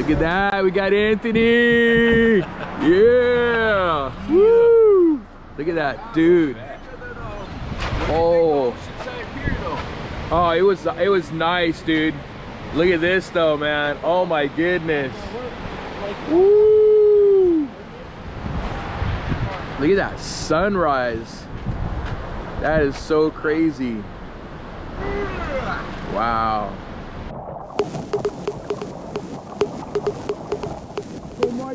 Look at that, we got Anthony. Yeah. Woo. Look at that, dude. Oh. Oh, it was it was nice, dude. Look at this though, man. Oh my goodness. Woo. Look at that sunrise. That is so crazy. Wow.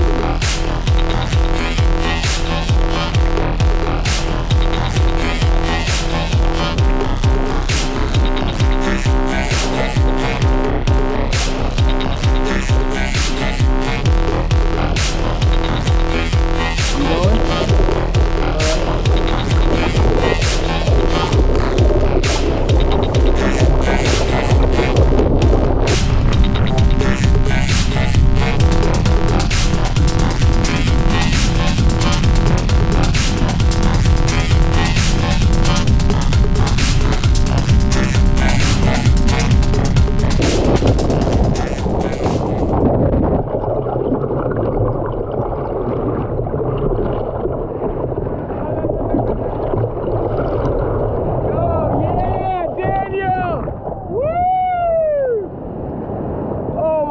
Oh, yeah! Oh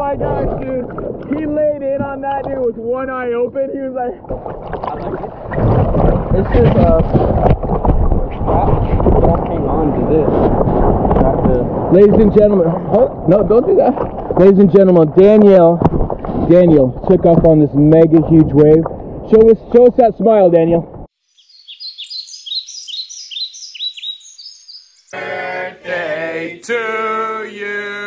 my gosh, dude. He laid in on that dude with one eye open. He was like, This is uh strap. Don't hang on to this. To ladies and gentlemen, oh, no, don't do that. Ladies and gentlemen, Daniel, Daniel took off on this mega huge wave. Show us, show us that smile, Daniel. Birthday to you.